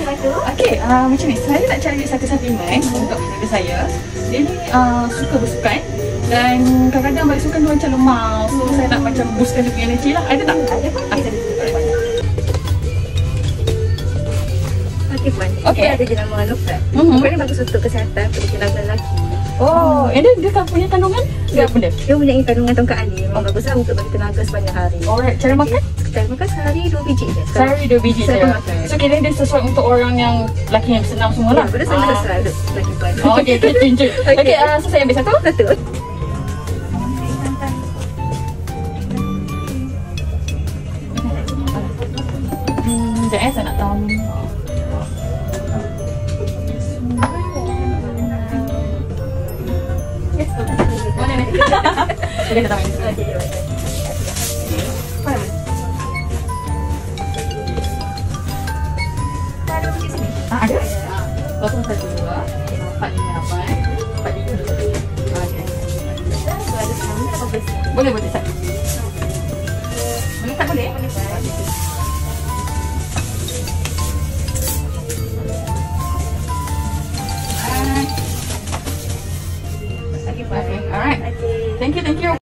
Okay, uh, macam ni. Saya nak cari satu supplement untuk keluarga saya. Dia ni uh, suka bersukan dan kadang-kadang balik sukan dia macam lemah. So, saya nak macam boostkan dia punya energy lah. Ada tak? Ada pun kita ada. Okey puan. Okey. Kita ada jenama Nufrat. Mhm. Puan ni bagus untuk kesihatan pada jenazah lelaki. Oh, and then dia kan punya kandungan? Dia? Dia mempunyai kandungan tongkat ali memang bagus lah untuk bagi tenaga sepanjang hari. Alright, cara makan? Cara makan sehari dua biji je. Sehari dua biji je. makan. So, kira dia sesuai untuk orang yang lelaki yang senang semua lah. Ya, betul sangat sesuai untuk lelaki puan. Oh, okay, okay, tunjuk. Okey. Okay, uh, so saya ambil satu. Satu. Hmm, sekejap eh, saya nak tahu. Okay. Okey, okey. Walaupun satu dua Empat lima lapan Empat lima boleh Boleh boleh Boleh tak boleh? Boleh Boleh tak boleh? Alright. Thank you, thank you.